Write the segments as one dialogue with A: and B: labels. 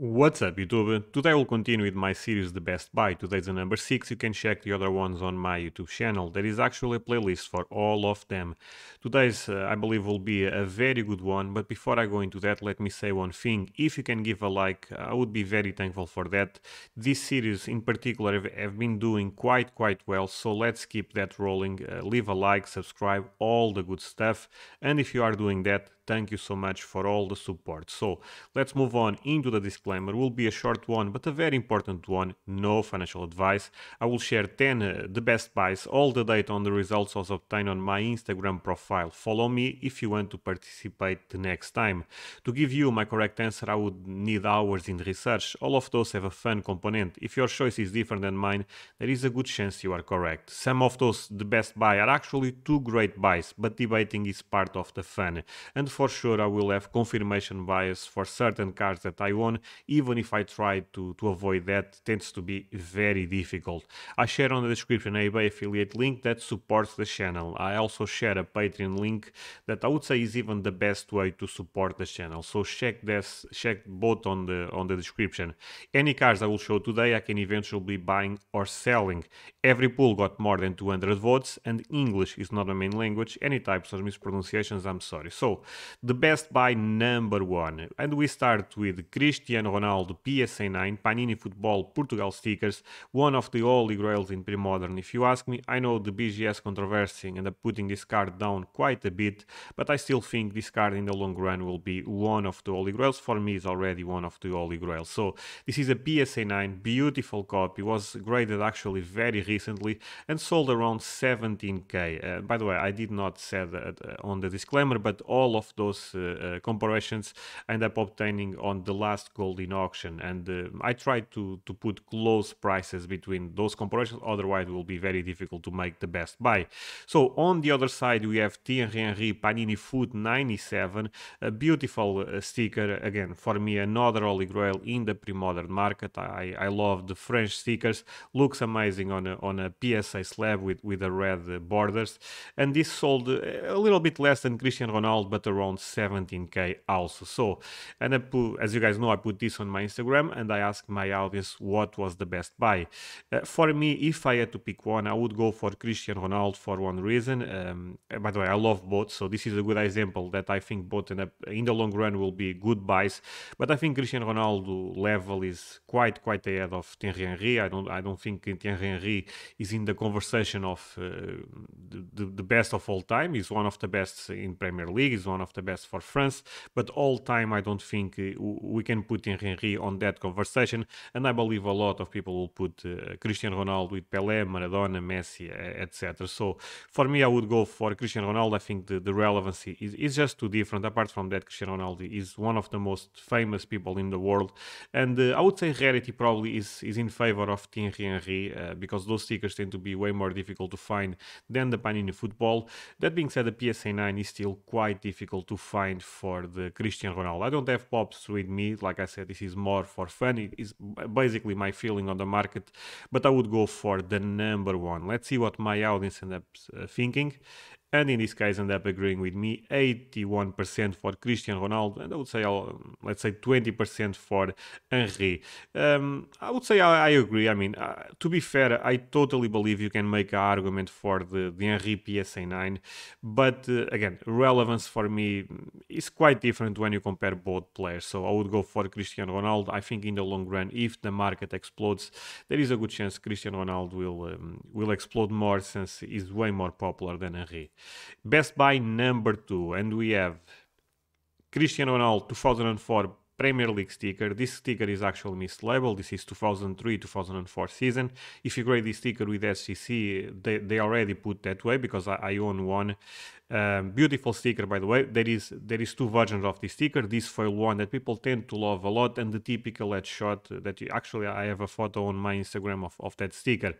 A: What's up YouTube? Today we'll continue with my series The Best Buy. Today's the number 6, you can check the other ones on my YouTube channel. There is actually a playlist for all of them. Today's uh, I believe will be a very good one, but before I go into that let me say one thing. If you can give a like, I would be very thankful for that. This series in particular have, have been doing quite quite well, so let's keep that rolling. Uh, leave a like, subscribe, all the good stuff. And if you are doing that, thank you so much for all the support. So let's move on into the disclaimer will be a short one, but a very important one, no financial advice. I will share 10 uh, the best buys, all the data on the results was obtained on my Instagram profile. Follow me if you want to participate the next time. To give you my correct answer, I would need hours in research. All of those have a fun component. If your choice is different than mine, there is a good chance you are correct. Some of those the best buy are actually two great buys, but debating is part of the fun. And for sure I will have confirmation bias for certain cars that I own even if I try to, to avoid that, tends to be very difficult. I share on the description a eBay affiliate link that supports the channel. I also share a Patreon link that I would say is even the best way to support the channel. So check this, check both on the on the description. Any cars I will show today I can eventually be buying or selling. Every pool got more than 200 votes and English is not my main language. Any types of mispronunciations, I'm sorry. So the best buy number one. And we start with Cristiano Ronaldo PSA 9 Panini Football Portugal stickers, one of the holy grails in pre-modern. If you ask me, I know the BGS controversy and putting this card down quite a bit, but I still think this card in the long run will be one of the holy grails. For me, is already one of the holy grails. So this is a PSA 9, beautiful copy, was graded actually very recently and sold around 17k. Uh, by the way, I did not say that uh, on the disclaimer, but all of those uh, uh comparisons end up obtaining on the last Goldin auction and uh, I try to, to put close prices between those comparisons otherwise it will be very difficult to make the best buy. So on the other side we have Thierry Henry Panini Foot 97 a beautiful sticker again for me another holy grail in the pre-modern market. I, I love the French stickers looks amazing on a, on a PSA slab with, with the red borders and this sold a little bit less than Cristiano Ronaldo but around 17k also. So and I put, as you guys know I put this on my Instagram and I asked my audience what was the best buy. Uh, for me, if I had to pick one, I would go for Cristiano Ronaldo for one reason. Um, by the way, I love both, so this is a good example that I think both in, a, in the long run will be good buys. But I think Cristiano Ronaldo level is quite quite ahead of Thierry Henry. I don't I don't think Thierry Henry is in the conversation of uh, the, the, the best of all time. He's one of the best in Premier League. He's one of the best for France. But all time, I don't think uh, we can put Henry on that conversation, and I believe a lot of people will put uh, Cristiano Ronaldo with Pelé, Maradona, Messi, etc. So for me, I would go for Cristiano Ronaldo. I think the, the relevancy is, is just too different. Apart from that, Cristiano Ronaldo is one of the most famous people in the world, and uh, I would say rarity probably is, is in favor of Thierry Henry uh, because those stickers tend to be way more difficult to find than the Panini football. That being said, the PSA 9 is still quite difficult to find for the Cristiano Ronaldo. I don't have pops with me, like I said, this is more for fun. It is basically my feeling on the market, but I would go for the number one. Let's see what my audience ends up uh, thinking and in this case end up agreeing with me 81% for Cristiano Ronaldo and I would say um, let's say 20% for Henry. Um, I would say I, I agree. I mean uh, to be fair I totally believe you can make an argument for the, the Henry PSA 9 but uh, again relevance for me is quite different when you compare both players. So I would go for Cristiano Ronaldo. I think in the long run if the market explodes there is a good chance Cristiano Ronaldo will um, will explode more since he's way more popular than Henry Best Buy number two, and we have Cristiano Ronaldo 2004 Premier League sticker. This sticker is actually mislabeled. This is 2003-2004 season. If you grade this sticker with SGC, they, they already put that way because I, I own one um, beautiful sticker, by the way. There is there is two versions of this sticker. This foil one that people tend to love a lot, and the typical headshot that you actually I have a photo on my Instagram of, of that sticker.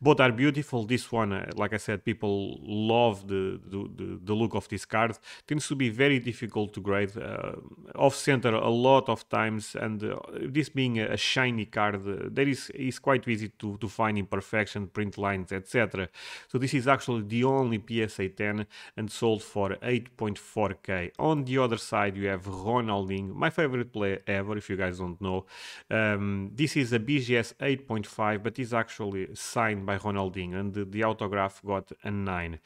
A: Both are beautiful. This one, uh, like I said, people love the, the, the look of this card. Tends to be very difficult to grade, uh, off center a lot of times, and uh, this being a shiny card, uh, there is is quite easy to to find imperfection, print lines, etc. So this is actually the only PSA 10 and sold for 8.4k. On the other side, you have Ronaldinho, my favorite player ever, if you guys don't know. Um, this is a BGS 8.5, but is actually signed by Ronaldinho, and the, the autograph got a 9.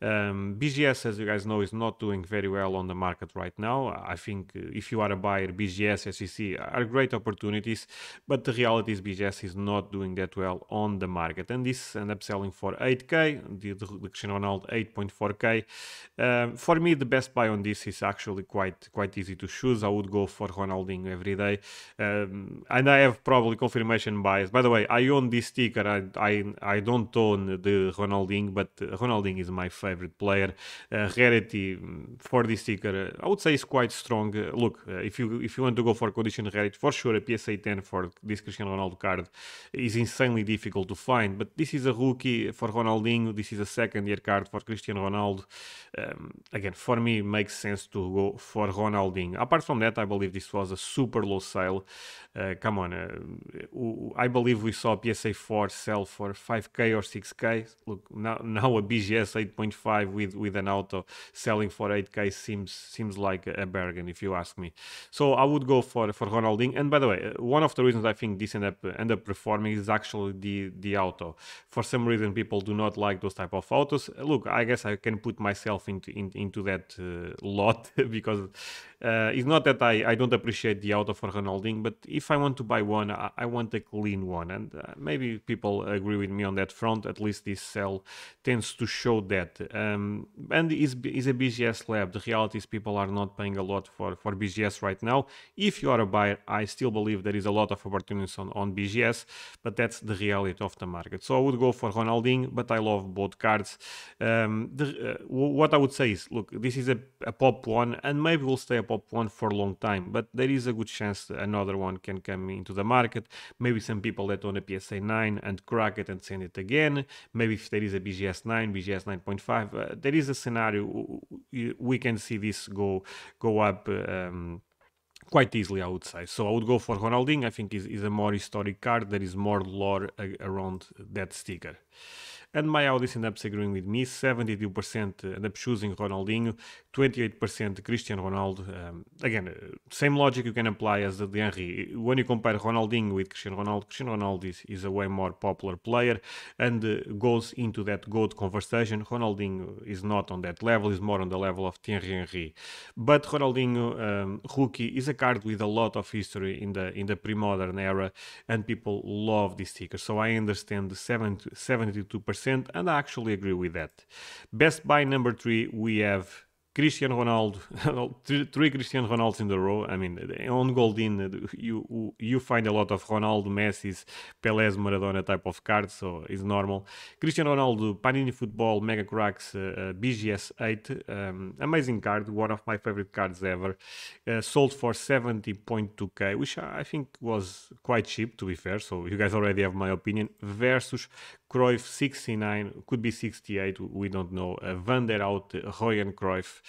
A: Um, BGS, as you guys know, is not doing very well on the market right now. I think if you are a buyer, BGS, SGC are great opportunities, but the reality is BGS is not doing that well on the market, and this end up selling for 8k. The, the, the Cristiano Ronaldo 8.4k. Um, for me, the best buy on this is actually quite quite easy to choose. I would go for Ronaldinho every day, um, and I have probably confirmation bias. By the way, I own this sticker. I I, I don't own the Ronaldinho, but Ronaldinho is my favorite player. Uh, rarity mm, for this sticker, uh, I would say, is quite strong. Uh, look, uh, if you if you want to go for condition rarity, for sure, a PSA 10 for this Cristiano Ronaldo card is insanely difficult to find. But this is a rookie for Ronaldinho. This is a second year card for Cristiano Ronaldo. Um, again, for me, makes sense to go for Ronaldinho. Apart from that, I believe this was a super low sale. Uh, come on, uh, I believe we saw PSA 4 sell for 5k or 6k. Look, now, now a BGS 8.5 with, with an auto selling for 8k seems seems like a bargain, if you ask me. So I would go for for Ronaldinho. And by the way, uh, one of the reasons I think this end up end up performing is actually the the auto. For some reason, people do not like those type of autos. Look, I guess I can put myself into in, into that uh, lot because uh, it's not that I, I don't appreciate the auto for Ronaldinho, but if I want to buy one, I, I want a clean one, and uh, maybe people agree with me on that front. At least this cell tends to show that. Um, and is is a BGS lab. The reality is people are not paying a lot for for BGS right now. If you are a buyer, I still believe there is a lot of opportunities on on BGS, but that's the reality of the market. So I would go for Ronaldinho, but I love both cards. Um, the, uh, what I would say is, look, this is a, a pop one, and maybe we'll stay a pop one for a long time, but there is a good chance another one can come into the market. Maybe some people that own a PSA 9 and crack it and send it again. Maybe if there is a BGS 9, BGS 9.5, uh, there is a scenario we can see this go go up. Um, quite easily, I would say. So I would go for Ronaldinho. I think is is a more historic card. There is more lore around that sticker. And my audience ended up agreeing with me. 72% ended up choosing Ronaldinho, 28% Cristiano Ronaldo. Um, again, same logic you can apply as the Henry. When you compare Ronaldinho with Cristiano Ronaldo, Cristiano Ronaldo is, is a way more popular player and uh, goes into that GOAT conversation. Ronaldinho is not on that level, is more on the level of Thierry Henry. But Ronaldinho um, rookie is a card with a lot of history in the in the pre-modern era, and people love this sticker. So I understand the 70, 72% and I actually agree with that. Best buy number three, we have Cristiano Ronaldo, three Cristiano Ronaldos in a row. I mean, on Goldin, you you find a lot of Ronaldo, Messi's, Pelés, Maradona type of cards, so it's normal. Cristiano Ronaldo, Panini Football, Mega Cracks, uh, uh BGS 8, um, amazing card, one of my favorite cards ever. Uh, sold for 70.2k, which I think was quite cheap, to be fair, so you guys already have my opinion. Versus Cruyff 69, could be 68, we don't know. Uh, Vanderhout, Johan Cruyff,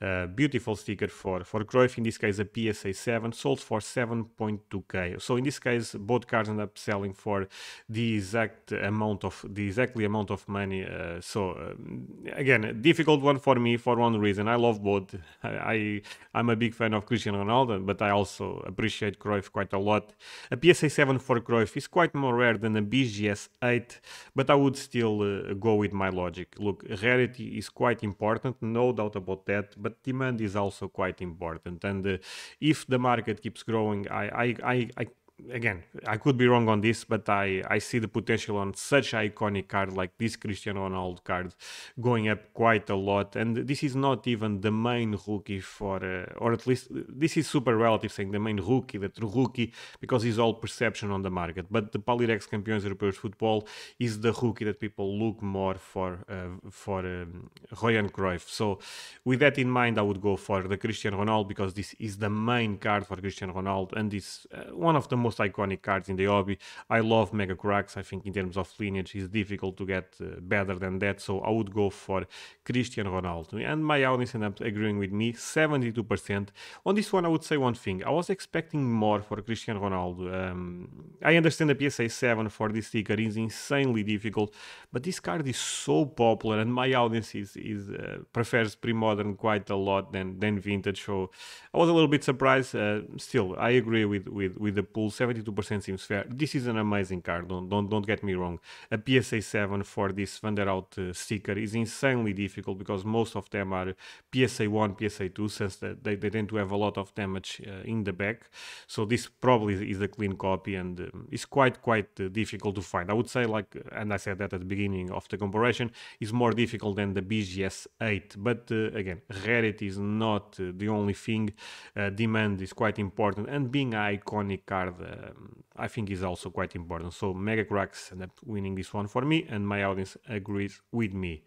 A: uh, beautiful sticker for, for Cruyff, in this case a PSA 7, sold for 7.2k. So in this case, both cards end up selling for the exact amount of, the exactly amount of money. Uh, so uh, again, difficult one for me for one reason. I love both. I, I, am a big fan of Cristiano Ronaldo, but I also appreciate Cruyff quite a lot. A PSA 7 for Cruyff is quite more rare than a BGS 8 but I would still uh, go with my logic. Look, rarity is quite important, no doubt about that, but demand is also quite important. And uh, if the market keeps growing, I, I, I, I again, I could be wrong on this, but I, I see the potential on such iconic card like this Cristiano Ronaldo card going up quite a lot. And this is not even the main rookie for, uh, or at least this is super relative saying the main rookie, the true rookie, because it's all perception on the market. But the Polyrex Campeões Europeus Football is the rookie that people look more for uh, for um, Johan Cruyff. So with that in mind, I would go for the Cristiano Ronaldo because this is the main card for Cristiano Ronaldo and it's uh, one of the most iconic cards in the hobby. I love Mega Cracks. I think in terms of lineage, it's difficult to get uh, better than that. So I would go for Cristiano Ronaldo. And my audience ended up agreeing with me, 72%. On this one, I would say one thing. I was expecting more for Cristiano Ronaldo. Um, I understand the PSA 7 for this sticker is insanely difficult, but this card is so popular and my audience is, is uh, prefers pre-modern quite a lot than, than vintage. So I was a little bit surprised. Uh, still, I agree with, with, with the pool. 72% seems fair. This is an amazing card. Don't, don't, don't get me wrong. A PSA 7 for this Van uh, sticker is insanely difficult because most of them are PSA 1, PSA 2, since they, they tend to have a lot of damage uh, in the back. So this probably is a clean copy and um, it's quite, quite uh, difficult to find. I would say like, and I said that at the beginning of the comparison, is more difficult than the BGS 8. But uh, again, rarity is not uh, the only thing. Uh, demand is quite important and being an iconic card, um, I think is also quite important. So Mega Cracks end up winning this one for me and my audience agrees with me.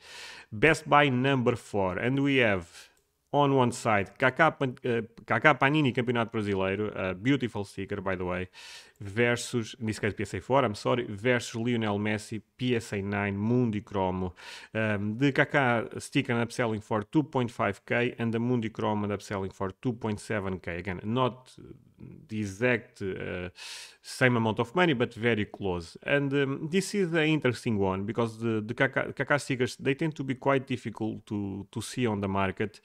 A: Best Buy number 4 and we have on one side, Kaká, uh, Kaká Panini Campeonato Brasileiro, a beautiful sticker, by the way, versus, nesse caso PSA 4, I'm sorry, versus Lionel Messi PSA 9 Mundicromo. Um, the Kaká sticker ended up selling for 2.5k and the Mundicromo ended up selling for 2.7k. Again, not the exact uh, same amount of money, but very close. And um, this is an interesting one because the, the Kaká stickers, they tend to be quite difficult to, to see on the market.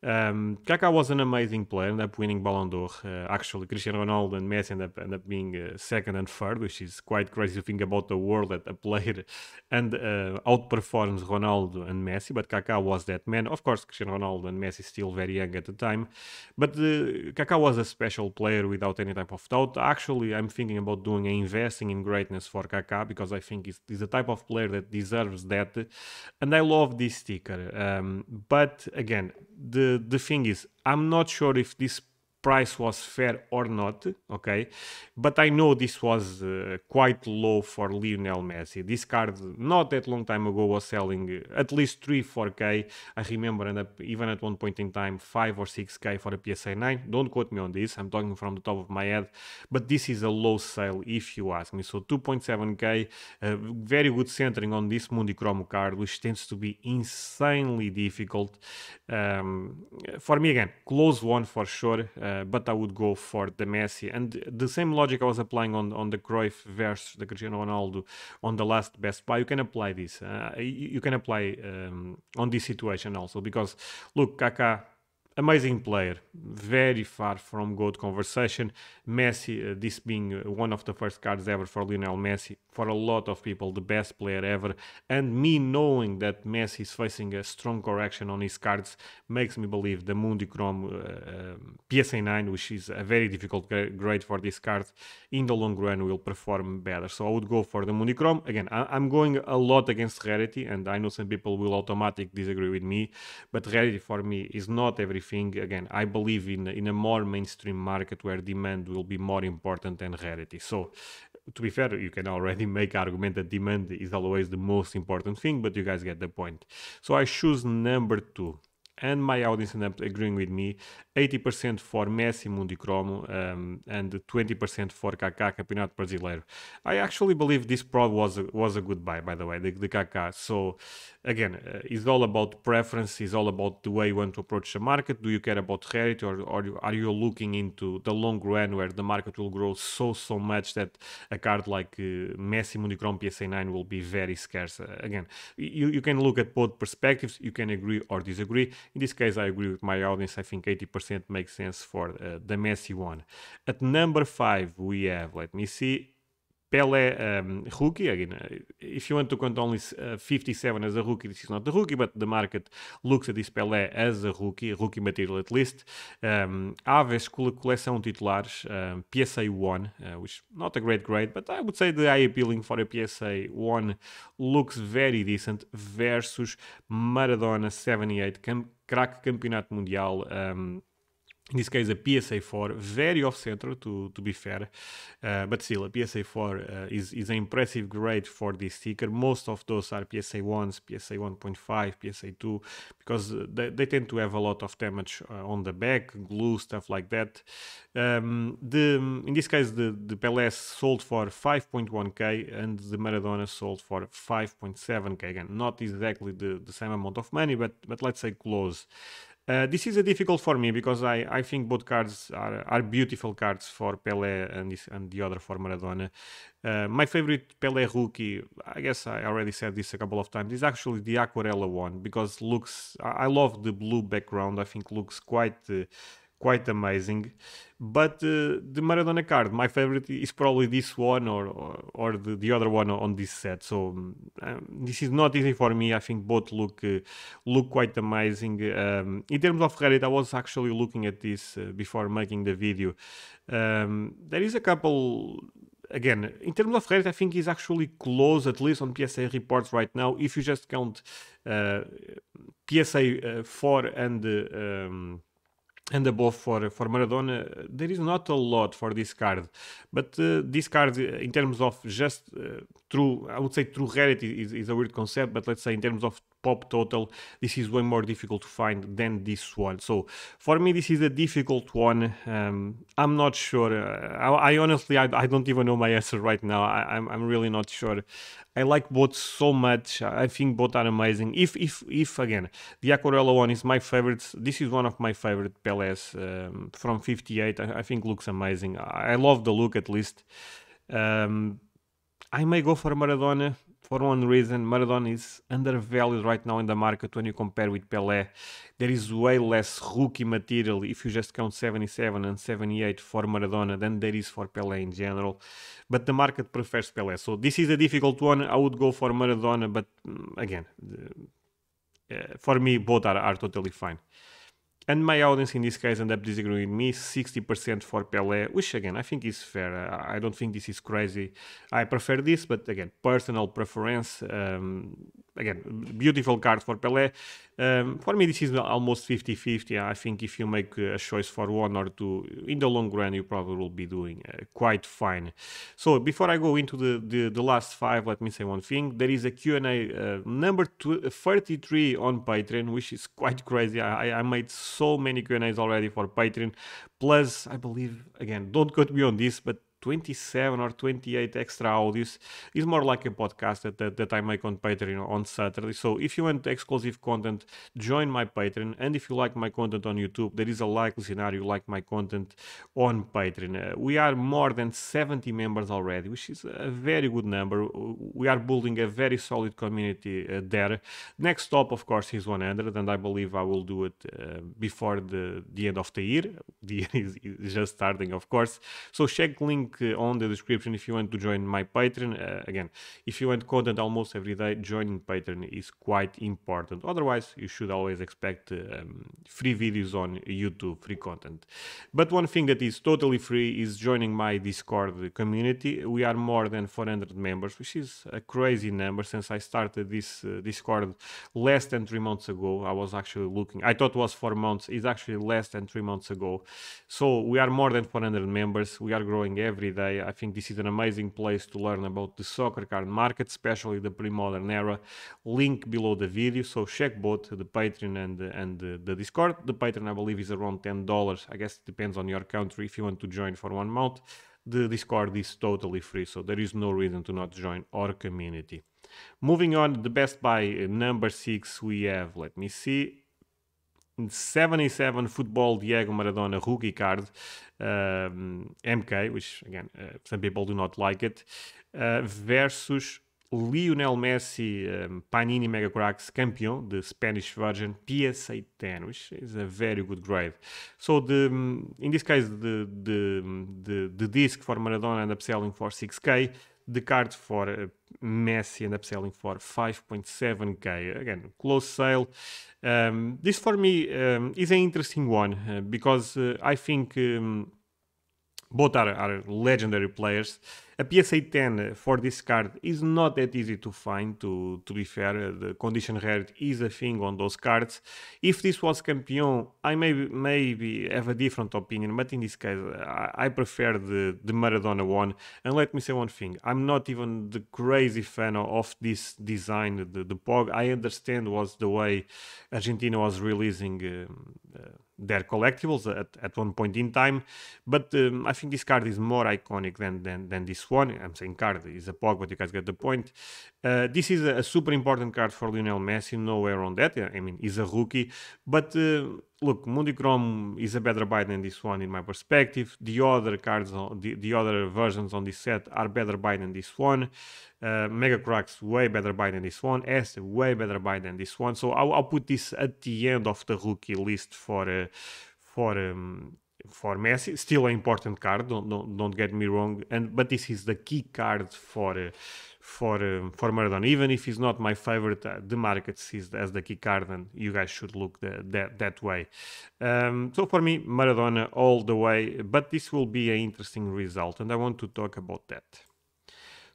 A: Um, Kaká was an amazing player, ended up winning Ballon d'Or. Uh, actually, Cristiano Ronaldo and Messi ended up, ended up being uh, second and third, which is quite crazy to think about the world that a player and uh, outperforms Ronaldo and Messi. But Kaká was that man. Of course, Cristiano Ronaldo and Messi is still very young at the time, but uh, Kaká was a special player without any type of doubt. Actually, I'm thinking about doing a investing in greatness for Kaká because I think he's, he's the type of player that deserves that, and I love this sticker. Um, but again, the the thing is, I'm not sure if this price was fair or not, okay? But I know this was uh, quite low for Lionel Messi. This card, not that long time ago, was selling uh, at least 3, 4k. I remember, and even at one point in time, 5 or 6k for a PSA 9. Don't quote me on this, I'm talking from the top of my head. But this is a low sale, if you ask me. So 2.7k, uh, very good centering on this Mundicromo card, which tends to be insanely difficult. Um, for me, again, close one for sure. Uh, uh, but I would go for the Messi. And the same logic I was applying on, on the Cruyff versus the Cristiano Ronaldo on the last Best Buy, you can apply this. Uh, you, you, can apply um, on this situation also because, look, Kaká amazing player, very far from good conversation. Messi, uh, this being uh, one of the first cards ever for Lionel Messi, for a lot of people, the best player ever. And me knowing that Messi is facing a strong correction on his cards makes me believe the Mundi Chrome uh, um, PSA 9, which is a very difficult grade for this card, in the long run will perform better. So I would go for the Mundi Chrome. Again, I- am going a lot against Rarity, and I know some people will automatically disagree with me, but Rarity for me is not everything thing. Again, I believe in in a more mainstream market where demand will be more important than rarity. So, to be fair, you can already make argument that demand is always the most important thing, but you guys get the point. So I choose number two and my audience ended up agreeing with me 80% for Messi Mundicromo um, and 20% for Kaká Campeonato Brasileiro. I actually believe this prod was a, was a good buy, by the way, the, the Kaká. So again, uh, it's all about preference, it's all about the way you want to approach the market. Do you care about rarity or, or are you looking into the long run where the market will grow so, so much that a card like uh, Messi Mundicromo PSA 9 will be very scarce? Uh, again, you, you can look at both perspectives, you can agree or disagree. In this case, I agree with my audience. I think 80% makes sense for uh, the Messi one. At number five, we have, let me see, Pele um, rookie. Again, uh, if you want to count only uh, 57 as a rookie, this is not the rookie, but the market looks at this Pelé as a rookie, rookie material at least. Um, Aves, coleção titulares, um, PSA 1, uh, which not a great grade, but I would say the eye appealing for a PSA 1 looks very decent versus Maradona 78, cam craque campeonato mundial. Um, in this case a PSA 4, very off-center to, to be fair, uh, but still a PSA 4 uh, is, is an impressive grade for this sticker. Most of those are PSA 1s, PSA 1.5, PSA 2, because they, they tend to have a lot of damage uh, on the back, glue, stuff like that. Um, the In this case, the, the Pelé sold for 5.1k and the Maradona sold for 5.7k. Again, not exactly the, the same amount of money, but, but let's say close. Uh, this is a difficult for me because I, I think both cards are, are beautiful cards for Pelé and, this, and the other for Maradona. Uh, my favorite Pelé rookie, I guess I already said this a couple of times, is actually the Aquarela one because looks I love the blue background. I think looks quite uh, quite amazing. But uh, the Maradona card, my favorite is probably this one or or, or the, the other one on this set. So um, this is not easy for me. I think both look uh, look quite amazing. Um, in terms of Reddit, I was actually looking at this uh, before making the video. Um, there is a couple again, in terms of Reddit, I think he's actually close, at least on PSA reports right now. If you just count uh, PSA uh, 4 and uh, um, and above for for Maradona, there is not a lot for this card, but uh, this card, uh, in terms of just uh, true, I would say true rarity is, is a weird concept, but let's say in terms of pop total, this is way more difficult to find than this one. So for me, this is a difficult one. Um, I'm not sure. Uh, I, I, honestly, I, I, don't even know my answer right now. I, am I'm, I'm really not sure. I like both so much. I think both are amazing. If if if again, the Aquarela one is my favorite. This is one of my favorite Pelés um, from '58. I, I, think looks amazing. I love the look at least. Um, I may go for Maradona for one reason. Maradona is undervalued right now in the market when you compare with Pelé. There is way less rookie material if you just count 77 and 78 for Maradona than there is for Pelé in general. But the market prefers Pelé. So this is a difficult one. I would go for Maradona, but mm, again, uh, for me, both are, are totally fine. And my audience in this case end up disagreeing with me 60% for Pelé, which again I think is fair. I don't think this is crazy. I prefer this, but again, personal preference. Um, again, beautiful card for Pelé. Um, for me, this is almost 50 50. I think if you make a choice for one or two, in the long run, you probably will be doing uh, quite fine. So, before I go into the, the, the, last five, let me say one thing. There is a Q&A uh, number two, 33 on Patreon, which is quite crazy. I, I made so many Q&As already for Patreon. Plus, I believe, again, don't quote me on this, but 27 or 28 extra audios is more like a podcast that, that, that, I make on Patreon on Saturday. So if you want exclusive content, join my Patreon. And if you like my content on YouTube, there is a likely scenario like my content on Patreon. Uh, we are more than 70 members already, which is a very good number. We are building a very solid community uh, there. Next stop, of course, is 100, and I believe I will do it uh, before the, the end of the year. The year is, is just starting, of course. So check link link uh, on the description if you want to join my Patreon. Uh, again, if you want content almost every day, joining Patreon is quite important. Otherwise, you should always expect um, free videos on YouTube, free content. But one thing that is totally free is joining my Discord community. We are more than 400 members, which is a crazy number since I started this uh, Discord less than three months ago. I was actually looking, I thought it was four months, it's actually less than three months ago. So we are more than 400 members. We are growing every every day. I think this is an amazing place to learn about the soccer card market, especially the pre-modern era. Link below the video, so check both the Patreon and and the, the Discord. The Patreon, I believe, is around ten dollars. I guess it depends on your country if you want to join for one month. The Discord is totally free, so there is no reason to not join our community. Moving on, the Best Buy uh, number six, we have, let me see, 77 football Diego Maradona rookie card, um, MK, which again, uh, some people do not like it, uh, versus Lionel Messi um, Panini Mega Cracks Campeão, the Spanish version PSA 10, which is a very good grade. So the in this case the the the, the disc for Maradona ended up selling for 6k the card for uh, Messi end up selling for 5.7k. Again, close sale. Um, this for me um, is an interesting one uh, because uh, I think um, both are, are legendary players. A PSA 10 for this card is not that easy to find, to, to be fair. The condition rarity is a thing on those cards. If this was Campion, I may maybe have a different opinion, but in this case, I, I prefer the, the Maradona one. And let me say one thing I'm not even the crazy fan of this design, the, the POG. I understand was the way Argentina was releasing. Um, uh, their collectibles at, at one point in time. But um, I think this card is more iconic than, than, than this one. I'm saying card is a POG, but you guys get the point. Uh, this is a, a, super important card for Lionel Messi, nowhere on that. I mean, he's a rookie. But uh, look, Mundichrome is a better buy than this one in my perspective. The other cards, the, the other versions on this set are better buy than this one. Uh, Mega Cracks way better buy than this one. S way better buy than this one. So I'll, I'll, put this at the end of the rookie list for uh, for um, for Messi. Still an important card. Don't, don't don't get me wrong. And but this is the key card for. Uh, for um, for Maradona. Even if he's not my favorite, uh, the market sees as the key card, and you guys should look the, that that way. Um, so for me, Maradona all the way. But this will be an interesting result, and I want to talk about that.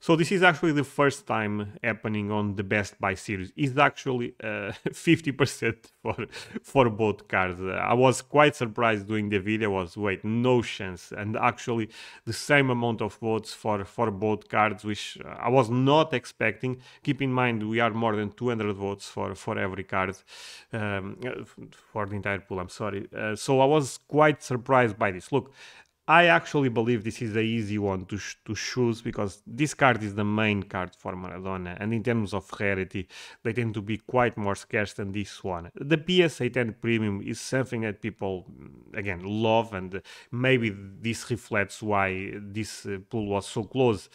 A: So this is actually the first time happening on the Best Buy series. It's actually uh, 50% for for both cards. Uh, I was quite surprised doing the video. Was wait no chance, and actually the same amount of votes for for both cards, which I was not expecting. Keep in mind we are more than 200 votes for for every card um, for the entire pool. I'm sorry. Uh, so I was quite surprised by this. Look, I actually believe this is the easy one to, sh- to choose because this card is the main card for Maradona, and in terms of rarity, they tend to be quite more scarce than this one. The PSA 10 Premium is something that people, mm, again, love, and maybe this reflects why this uh, pool was so close.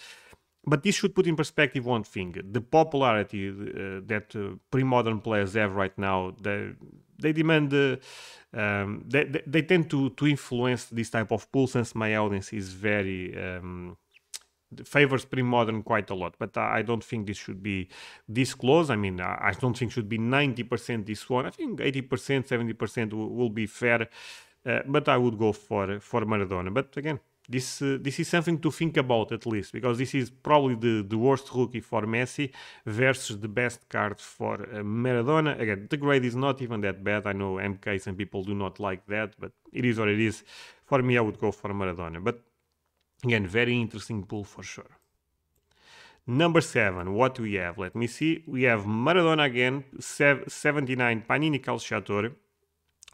A: But this should put in perspective one thing: the popularity uh, that uh, pre-modern players have right now. The they demand uh, um, they, they, they, tend to to influence this type of pool since my audience is very um, favors pre-modern quite a lot. But i don't think this should be this close. I mean i don't think should be 90% this one. I think 80% 70% will, will be fair uh, but i would go for for maradona. But again this uh, this is something to think about at least because this is probably the, the worst rookie for Messi versus the best card for uh, Maradona. Again, the grade is not even that bad. I know MK and people do not like that, but it is what it is. For me, I would go for Maradona. But again, very interesting pool for sure. Number seven, what do we have? Let me see. We have Maradona again, 79 Panini Calciatori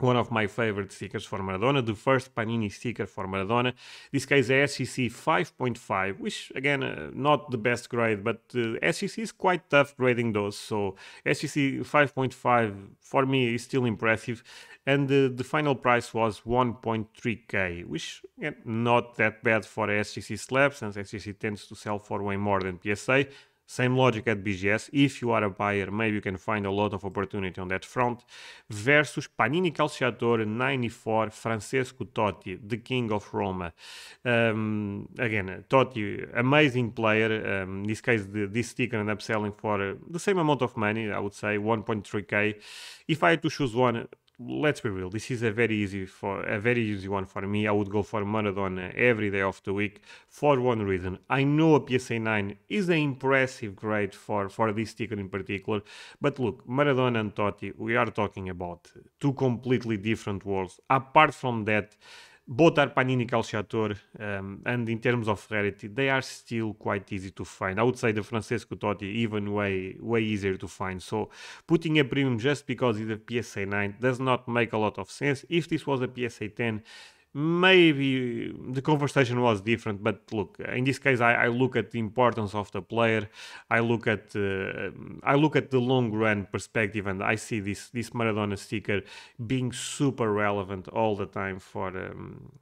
A: one of my favorite stickers for Maradona, the first Panini sticker for Maradona. This case is SGC 5.5, which again, uh, not the best grade, but uh, SGC is quite tough grading those. So SGC 5.5 for me is still impressive. And uh, the final price was 1.3k, which again, not that bad for SGC slab, since SGC tends to sell for way more than PSA. Same logic at BGS. If you are a buyer, maybe you can find a lot of opportunity on that front. Versus Panini Calciatori 94, Francesco Totti, the king of Roma. Um, again, Totti, amazing player. Um, in this case, the, this sticker ended up selling for uh, the same amount of money, I would say 1.3k. If I had to choose one, let's be real. This is a very easy for a very easy one for me. I would go for Maradona uh, every day of the week for one reason. I know a PSA 9 is an impressive grade for for this sticker in particular, but look, Maradona and Totti, we are talking about two completely different worlds. Apart from that both are Panini Calciatori, um, and in terms of rarity, they are still quite easy to find. I would say the Francesco Totti even way way easier to find. So putting a premium just because it's a PSA 9 does not make a lot of sense. If this was a PSA 10, maybe the conversation was different but look in this case I, I, look at the importance of the player i look at uh, i look at the long run perspective and i see this this maradona sticker being super relevant all the time for um,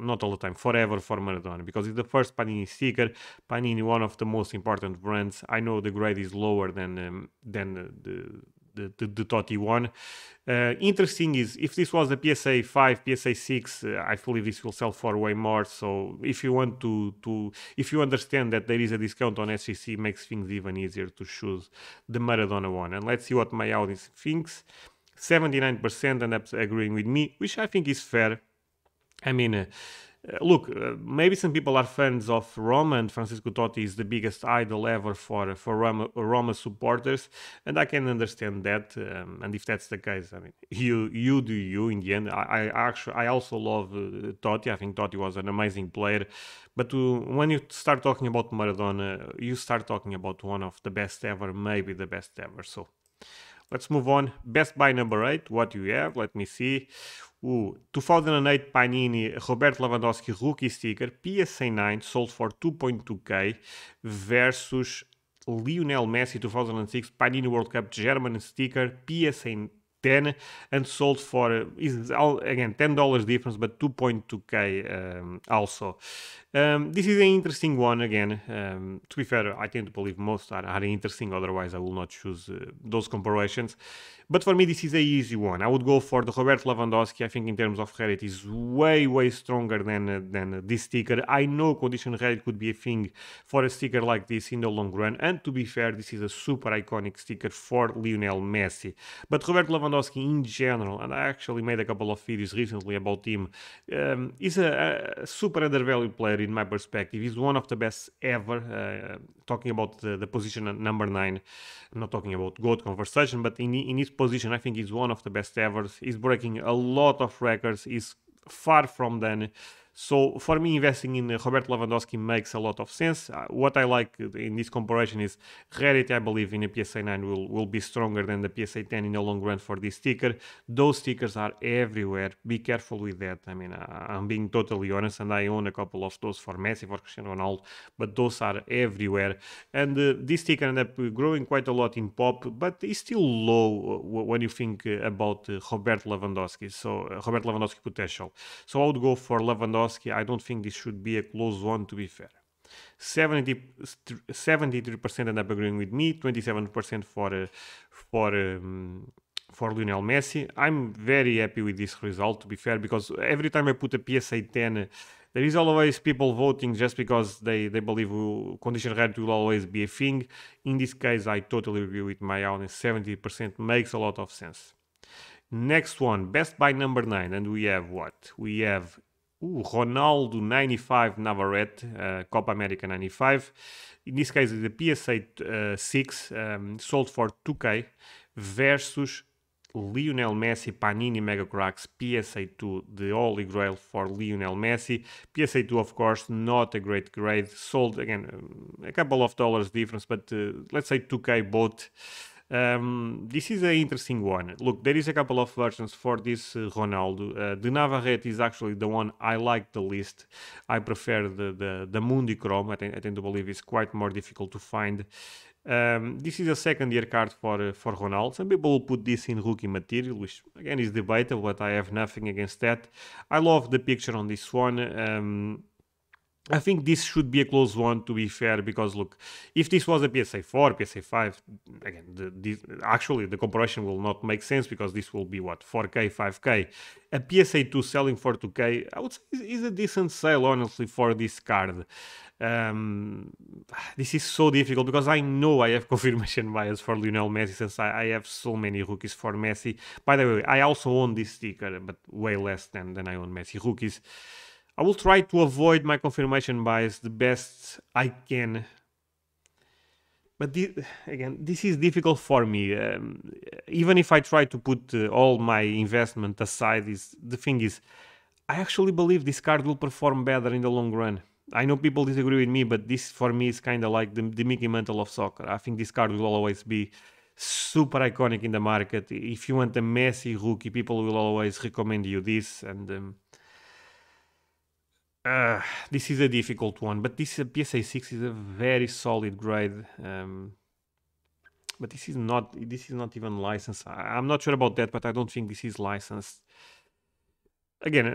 A: not all the time, forever for Maradona, because it's the first Panini sticker. Panini, one of the most important brands. I know the grade is lower than um, than the the, the, the Totti one. Uh, interesting is if this was a PSA 5, PSA 6, uh, I believe this will sell for way more. So if you want to, to, if you understand that there is a discount on SGC, makes things even easier to choose the Maradona one. And let's see what my audience thinks. 79% end up agreeing with me, which I think is fair. I mean, Uh, look, uh, maybe some people are fans of Roma, and Francisco Totti is the biggest idol ever for for Roma, Roma supporters, and I can understand that. Um, and if that's the case, I mean, you you do you. In the end, I, I actually I also love uh, Totti. I think Totti was an amazing player, but to, when you start talking about Maradona, you start talking about one of the best ever, maybe the best ever. So. Let's move on. Best Buy number 8. What do you have? Let me see. Ooh, 2008 Panini Roberto Lewandowski rookie sticker PSA 9 sold for 2.2k versus Lionel Messi 2006 Panini World Cup German sticker PSA 10 and sold for again $10 difference but 2.2k um, also um, this is an interesting one again. Um, to be fair, I tend to believe most are, are interesting, otherwise, I will not choose uh, those comparisons. But for me, this is a easy one. I would go for the Robert Lewandowski. I think in terms of Reddit is way, way stronger than uh, than this sticker. I know condition Reddit could be a thing for a sticker like this in the long run. And to be fair, this is a super iconic sticker for Lionel Messi. But Robert Lewandowski in general, and I actually made a couple of videos recently about him, um, is a, a super undervalued player in my perspective. He's one of the best ever. Uh, talking about the, the position at number nine, I'm not talking about GOAT conversation, but in, in his position, I think he's one of the best ever. He's breaking a lot of records. He's far from done so for me, investing in Robert Lewandowski makes a lot of sense. Uh, what I like in this comparison is Rarity, I believe, in a PSA 9 will, will be stronger than the PSA 10 in the long run for this sticker. Those stickers are everywhere. Be careful with that. I mean, uh, I'm being totally honest, and I own a couple of those for Messi, for Cristiano Ronaldo, but those are everywhere. And uh, this sticker ended up growing quite a lot in pop, but it's still low uh, when you think uh, about uh, Robert Lewandowski. So Robert Lewandowski potential. So I would go for Lewandowski I don't think this should be a close one to be fair. 70, 73% end up agreeing with me, 27% for uh, for um, for Lionel Messi. I'm very happy with this result, to be fair, because every time I put a PSA 10, uh, there is always people voting just because they, they believe condition red will always be a thing. In this case, I totally agree with my audience. 70% makes a lot of sense. Next one, Best Buy number 9, and we have what? We have Ronaldo 95 Navarrete, uh, Copa America 95. In this case, the PSA uh, 6 um, sold for 2K versus Lionel Messi Panini Mega Cracks PSA 2, the holy grail for Lionel Messi. PSA 2, of course, not a great grade. Sold again um, a couple of dollars difference, but uh, let's say 2K both. Um, this is an interesting one. Look, there is a couple of versions for this uh, Ronaldo. Uh, the Navarrete is actually the one I like the least. I prefer the the, the Mundi Chrome. I, think, I tend to believe it's quite more difficult to find. Um, this is a second year card for uh, for Ronaldo. Some people will put this in rookie material, which again is debatable, but I have nothing against that. I love the picture on this one. Um, I think this should be a close one to be fair because look, if this was a PSA 4, PSA 5, again, the, the, actually the comparison will not make sense because this will be what 4K, 5K. A PSA 2 selling for 2K, I would say is, is a decent sale honestly for this card. Um, this is so difficult because I know I have confirmation bias for Lionel Messi since I, I, have so many rookies for Messi. By the way, I also own this sticker, but way less than, than I own Messi rookies. I will try to avoid my confirmation bias the best I can. But again, this is difficult for me. Um, even if I try to put uh, all my investment aside, is the thing is, I actually believe this card will perform better in the long run. I know people disagree with me, but this for me is kind of like the, the Mickey Mantle of soccer. I think this card will always be super iconic in the market. If you want a Messi rookie, people will always recommend you this. And um, uh, this is a difficult one, but this PSA 6 is a very solid grade. Um, but this is not this is not even licensed. I, am not sure about that, but I don't think this is licensed. Again,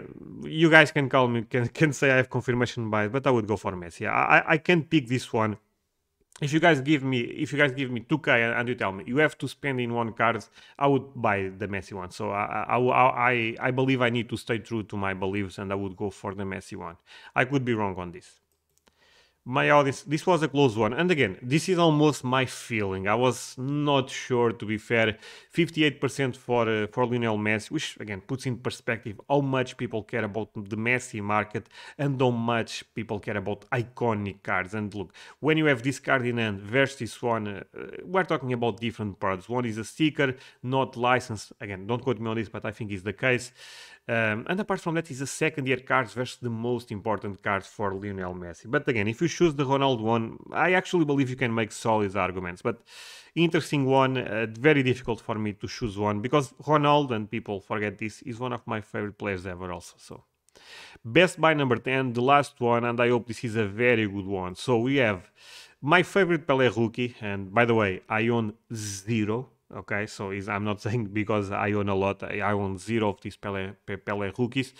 A: you guys can call me can can say I have confirmation bias, but I would go for Messi. I I can pick this one if you guys give me if you guys give me 2k and you tell me you have to spend in one cards i would buy the Messi one. So I, I i i believe i need to stay true to my beliefs and i would go for the Messi one. I could be wrong on this my audience, this was a close one. And again, this is almost my feeling. I was not sure, to be fair. 58% for uh, for Lionel Messi, which again puts in perspective how much people care about the Messi market and how much people care about iconic cards. And look, when you have this card in hand versus this one, uh, we're talking about different products. One is a sticker, not licensed. Again, don't quote me on this, but I think it's the case. Um, and apart from that, it's a second year cards versus the most important cards for Lionel Messi. But again, if you choose the Ronaldo one, I actually believe you can make solid arguments. But interesting one, uh, very difficult for me to choose one because Ronaldo, and people forget this, is one of my favorite players ever also. So best buy number 10, the last one, and I hope this is a very good one. So we have my favorite Pele rookie, and by the way, I own zero okay so i'm not saying because i own a lot i, own zero of these pele, pele rookies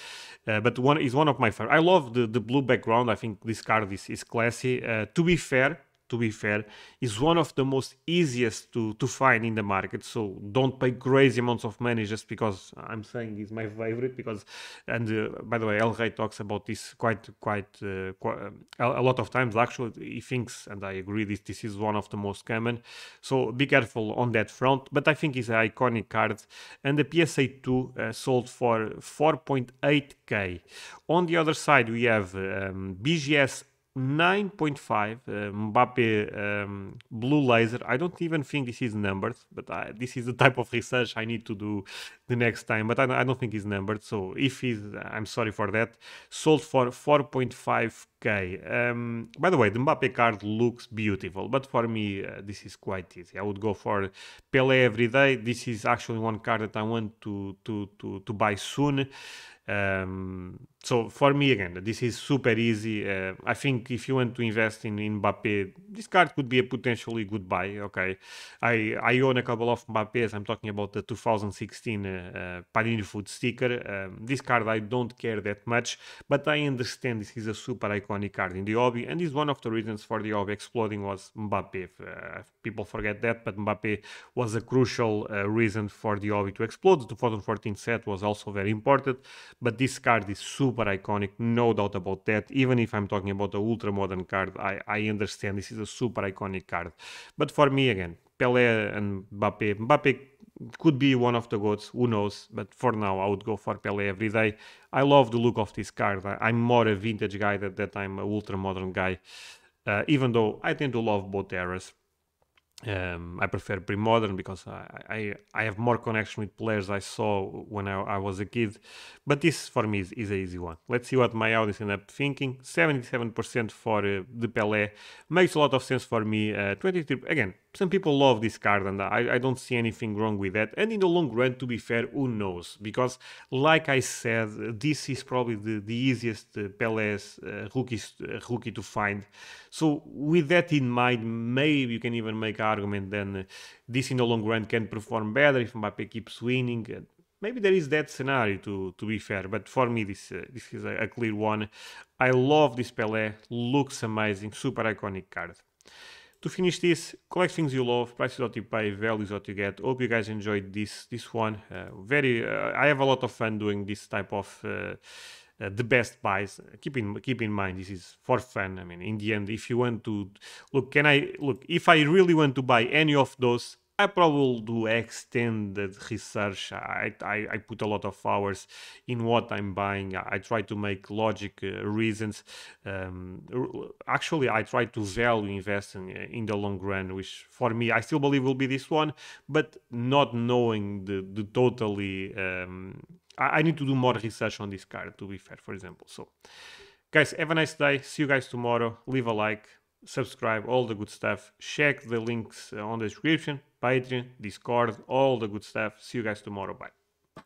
A: uh, but one is one of my favorite i love the, the blue background. I think this card is, is classy. Uh, to be fair to be fair, is one of the most easiest to, to find in the market. So don't pay crazy amounts of money just because I'm saying it's my favorite. Because, and uh, by the way, El Rey talks about this quite, quite, uh, quite a lot of times. Actually, he thinks, and I agree, this this is one of the most common. So be careful on that front. But I think it's an iconic card, and the PSA 2 uh, sold for 4.8k. On the other side, we have um, BGS 9.5 uh, Mbappe um, blue laser. I don't even think this is numbered, but I, this is the type of research I need to do the next time. But I, I don't think it's numbered. So if he's, I'm sorry for that. Sold for 4.5k. Um, by the way, the Mbappe card looks beautiful, but for me, uh, this is quite easy. I would go for Pele every day. This is actually one card that I want to to to, to buy soon. Um, so for me again, this is super easy. Uh, I think if you want to invest in, in Mbappe, this card could be a potentially good buy. Okay, I I own a couple of Mbappes. I'm talking about the 2016 uh, uh, Panini Foot sticker. Um, this card I don't care that much, but I understand this is a super iconic card in the hobby, and is one of the reasons for the hobby exploding was Mbappe. Uh, people forget that, but Mbappe was a crucial uh, reason for the hobby to explode. The 2014 set was also very important, but this card is super super iconic, no doubt about that. Even if I'm talking about a ultra modern card, I, I understand this is a super iconic card. But for me, again, Pele and Mbappe, Mbappe could be one of the goats, who knows? But for now, I would go for Pele every day. I love the look of this card. I, am more a vintage guy than that I'm a ultra modern guy. Uh, even though I tend to love both eras. Um, I prefer pre-modern because I, I, I have more connection with players I saw when I, I was a kid. But this for me is, is an easy one. Let's see what my audience end up thinking. 77% for uh, the Pelé makes a lot of sense for me. Uh, 23 again some people love this card and I, I don't see anything wrong with that. And in the long run to be fair who knows? Because like i said this is probably the, the easiest uh, Pelé's uh, rookies, uh, rookie to find. So with that in mind maybe you can even make an argument then uh, this in the long run can perform better if Mbappe keeps winning. Maybe there is that scenario to to be fair but for me this uh, this is a, a clear one. I love this Pelé looks amazing. Super iconic card to finish this, collect things you love, prices what you pay, values what you get. Hope you guys enjoyed this this one. Uh, very, uh, I have a lot of fun doing this type of uh, uh, the best buys. Keep in keep in mind this is for fun. I mean, in the end, if you want to look, can I look? If I really want to buy any of those, I probably do extended research. I, I, I, put a lot of hours in what I'm buying. I try to make logic uh, reasons. Um, actually, I try to value investing uh, in the long run, which for me, I still believe will be this one, but not knowing the, the totally. Um, I, I need to do more research on this card, to be fair, for example. So, guys, have a nice day. See you guys tomorrow. Leave a like subscribe, all the good stuff. Check the links uh, on the description, Patreon, Discord, all the good stuff. See you guys tomorrow. Bye.